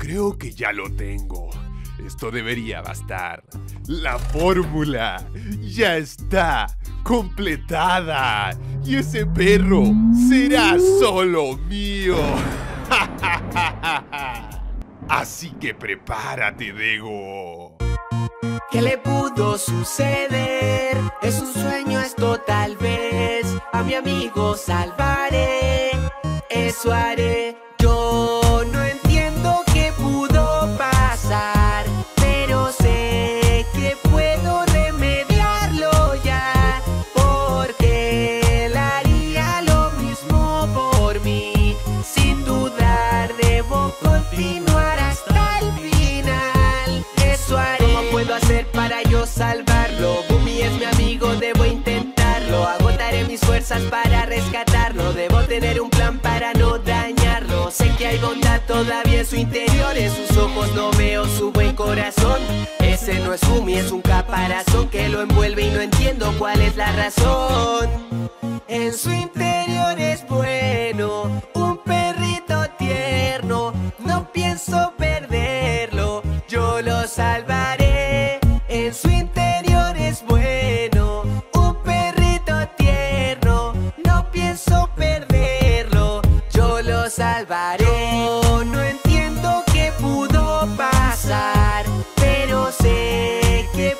creo que ya lo tengo. Esto debería bastar. La fórmula ya está completada. Y ese perro será solo mío. Así que prepárate, Dego. ¿Qué le pudo suceder? Es un sueño esto tal vez. A mi amigo salvaré. Eso haré. Salvarlo? Bumi es mi amigo, debo intentarlo. Agotaré mis fuerzas para rescatarlo. Debo tener un plan para no dañarlo. Sé que hay bondad todavía en su interior. En sus ojos no veo su buen corazón. Ese no es Bumi, es un caparazón que lo envuelve y no entiendo cuál es la razón. En su perderlo, yo lo salvaré. No entiendo qué pudo pasar, pero sé que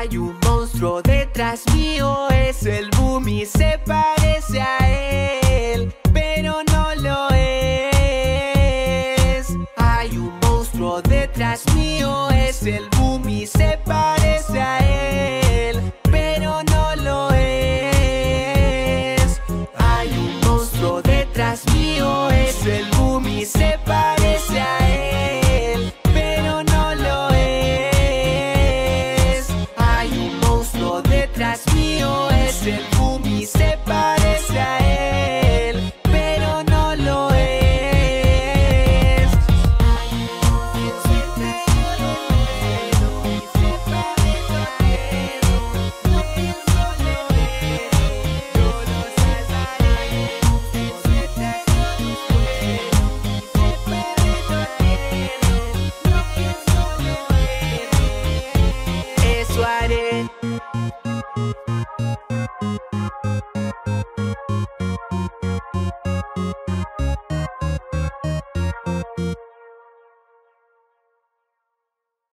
Hay un monstruo detrás mío, es el Bumi, se parece a él, pero no lo es. Hay un monstruo detrás mío, es el parece slide in.